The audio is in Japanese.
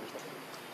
あ。